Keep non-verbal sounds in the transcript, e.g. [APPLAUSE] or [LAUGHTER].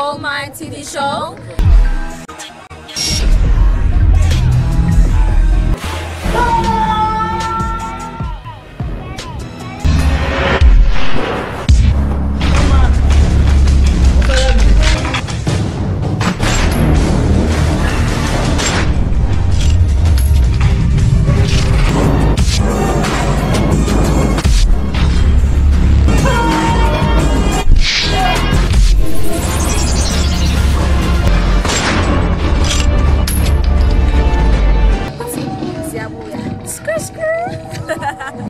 All My TV Show。skr skr. [LAUGHS]